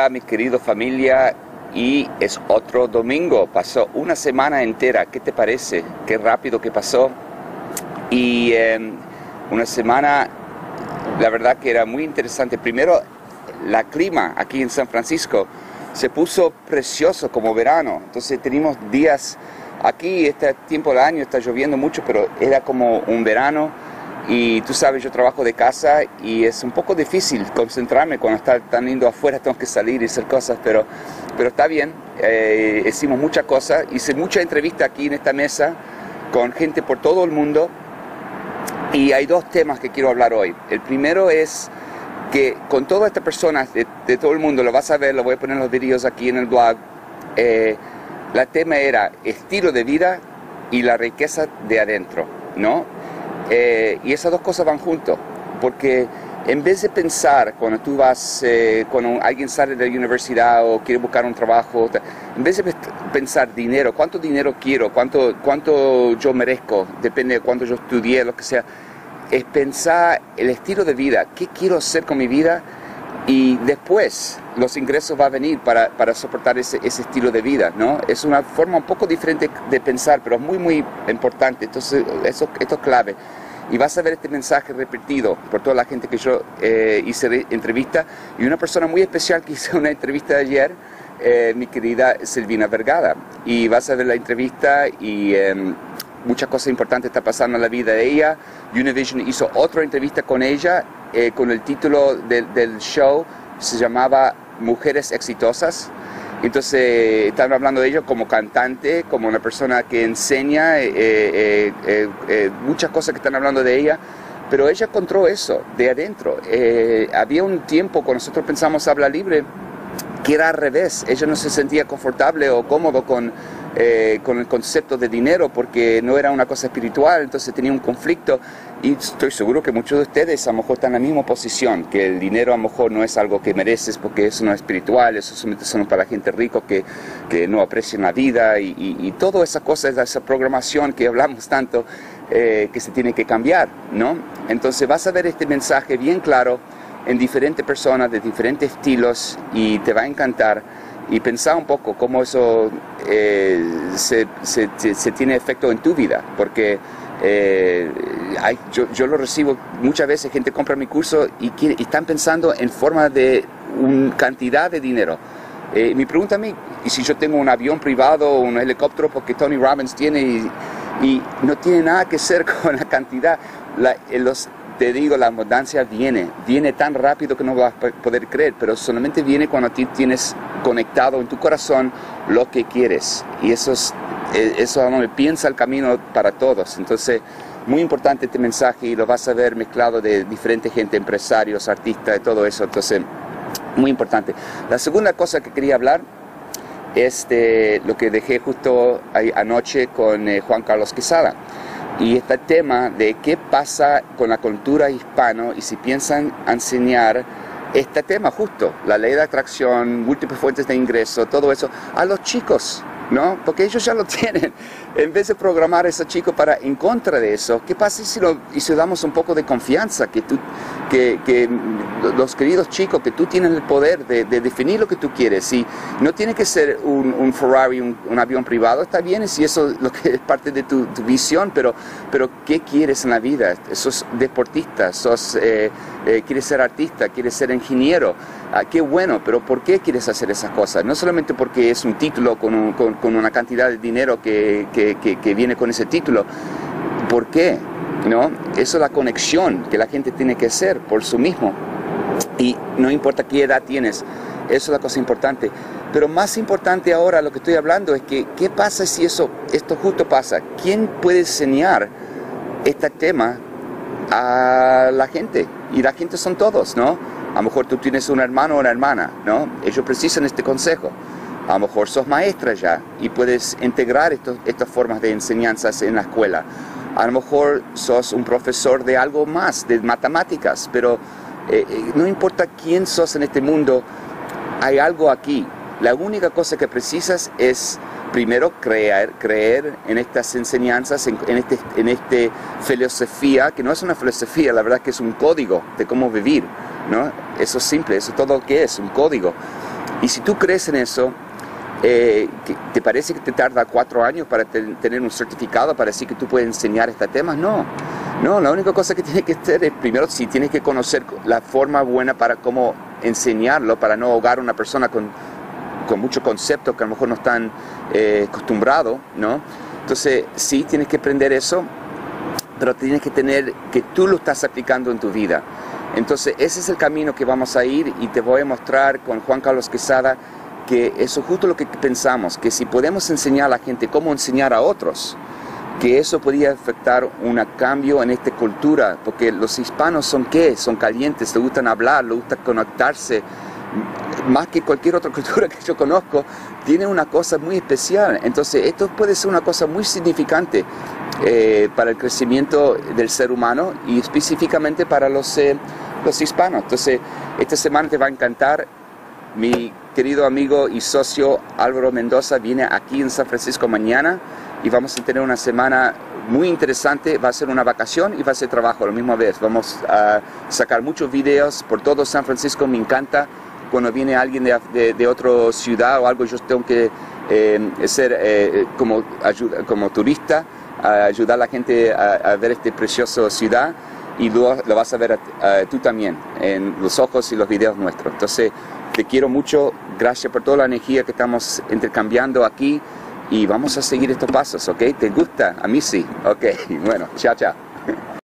Hola mi querido familia y es otro domingo, pasó una semana entera, ¿qué te parece? Qué rápido que pasó y em, una semana la verdad que era muy interesante. Primero, la clima aquí en San Francisco se puso precioso como verano, entonces tenemos días aquí, este tiempo del año está lloviendo mucho, pero era como un verano y tú sabes, yo trabajo de casa y es un poco difícil concentrarme cuando está tan lindo afuera, tengo que salir y hacer cosas, pero, pero está bien. Eh, hicimos muchas cosas, hice mucha entrevista aquí en esta mesa con gente por todo el mundo y hay dos temas que quiero hablar hoy. El primero es que con todas estas personas de, todo el mundo, lo vas a ver, lo voy a poner en los vídeos aquí en el blog, eh, la tema era estilo de vida y la riqueza de adentro, ¿no? Eh, y esas dos cosas van juntos, porque en vez de pensar cuando tú vas, eh, cuando alguien sale de la universidad o quiere buscar un trabajo, en vez de pensar dinero, cuánto dinero quiero, cuánto, cuánto yo merezco, depende de cuánto yo estudié, lo que sea, es pensar el estilo de vida, qué quiero hacer con mi vida y después los ingresos van a venir para, para soportar ese, ese, estilo de vida, ¿no? Es una forma un poco diferente de pensar, pero muy, muy importante. Entonces, eso, esto es clave. Y vas a ver este mensaje repetido por toda la gente que yo eh, hice entrevista y una persona muy especial que hizo una entrevista ayer, eh, mi querida Silvina Vergada. Y vas a ver la entrevista y em, muchas cosas importantes están pasando en la vida de ella. Univision hizo otra entrevista con ella eh, con el título del show, se llamaba Mujeres Exitosas. Entonces están hablando de ello como cantante, como una persona que enseña, eh, eh, muchas cosas que están hablando de ella, pero ella encontró eso de adentro. había un tiempo cuando nosotros pensamos habla libre que era al revés, ella no se sentía confortable o cómodo con eh, con el concepto de dinero porque no era una cosa espiritual, entonces tenía un conflicto. Y estoy seguro que muchos de ustedes a lo mejor están en la misma posición, que el dinero a lo mejor no es algo que mereces porque eso no es espiritual, eso solamente son para la gente rica que, que no aprecian la vida. Y, y, toda esa cosa, esa programación que hablamos tanto eh, que se tiene que cambiar, ¿no? Entonces vas a ver este mensaje bien claro en diferentes personas de diferentes estilos y te va a encantar y pensar un poco cómo eso eh, se, se, tiene efecto en tu vida, porque eh, yo, yo, lo recibo muchas veces, gente compra mi curso y, están pensando en forma de una cantidad de dinero. Eh, mi pregunta a mí, y si yo tengo un avión privado un helicóptero, porque Tony Robbins tiene y, no tiene nada que ver con la cantidad, la, los, te digo, la abundancia viene, viene tan rápido que no vas a poder creer, pero solamente viene cuando ti tienes conectado en tu corazón lo que quieres. Y eso es, eh, eso me piensa el camino para todos. Entonces, muy importante este mensaje y lo vas a ver mezclado de diferente gente, empresarios, artistas, de todo eso. Entonces, muy importante. La segunda cosa que quería hablar es de lo que dejé justo anoche con eh, Juan Carlos Quesada y este tema de qué pasa con la cultura hispano y si piensan enseñar este tema justo, la ley de atracción, múltiples fuentes de ingreso, todo eso, a los chicos, ¿no? Porque ellos ya lo tienen. En vez de programar a esos chicos para en contra de eso, ¿qué pasa si, lo, si damos un poco de confianza? Que, tú, que, que los queridos chicos, que tú tienes el poder de, definir lo que tú quieres. Y no tiene que ser un, Ferrari, un, avión privado, está bien si eso es lo que es parte de tu, visión, pero, pero ¿qué quieres en la vida? Sos deportista, sos, eh, eh, quieres ser artista, quieres ser ingeniero. Ah, qué bueno, pero ¿por qué quieres hacer esas cosas? No solamente porque es un título con, con, una cantidad de dinero que, que, que, viene con ese título. ¿Por qué? ¿No? Eso es la conexión que la gente tiene que hacer por su mismo. Y no importa qué edad tienes, eso es la cosa importante. Pero más importante ahora lo que estoy hablando es que, ¿qué pasa si eso, esto justo pasa? ¿Quién puede enseñar este tema a la gente? Y la gente son todos, ¿no? A lo mejor tú tienes un hermano o una hermana, ¿no? Ellos precisan este consejo. A lo mejor sos maestra ya y puedes integrar estas formas de enseñanzas en la escuela. A lo mejor sos un profesor de algo más, de matemáticas, pero eh, eh, no importa quién sos en este mundo, hay algo aquí. La única cosa que precisas es primero creer, creer en estas enseñanzas, en, en, este, filosofía, que no es una filosofía, la verdad que es un código de cómo vivir, ¿no? Eso es simple, eso es todo lo que es, un código. Y si tú crees en eso, eh, ¿te parece que te tarda cuatro años para tener un certificado para decir que tú puedes enseñar este tema? No, no, la única cosa que tienes que hacer es primero si tienes que conocer la forma buena para cómo enseñarlo, para no ahogar a una persona con, con muchos conceptos que a lo mejor no están eh, acostumbrados, ¿no? Entonces, sí, tienes que aprender eso, pero tienes que tener que tú lo estás aplicando en tu vida. Entonces, ese es el camino que vamos a ir y te voy a mostrar con Juan Carlos Quesada que eso es justo lo que pensamos, que si podemos enseñar a la gente cómo enseñar a otros, que eso podría afectar un cambio en esta cultura, porque los hispanos son qué? Son calientes, les gustan hablar, les gusta conectarse, más que cualquier otra cultura que yo conozco, tiene una cosa muy especial. Entonces, esto puede ser una cosa muy significante eh, para el crecimiento del ser humano y específicamente para los, eh, los hispanos. Entonces, esta semana te va a encantar. Mi querido amigo y socio Álvaro Mendoza viene aquí en San Francisco mañana y vamos a tener una semana muy interesante. Va a ser una vacación y va a ser trabajo a la misma vez. Vamos a sacar muchos videos por todo San Francisco. Me encanta cuando viene alguien de, de, otra ciudad o algo, yo tengo que eh, ser eh, como, ayuda, como turista, a ayudar a la gente a, ver esta preciosa ciudad y luego lo vas a ver tú también en los ojos y los videos nuestros. Entonces, te quiero mucho, gracias por toda la energía que estamos intercambiando aquí y vamos a seguir estos pasos, ¿ok? ¿Te gusta? A mí sí, ok, bueno, chao, chao.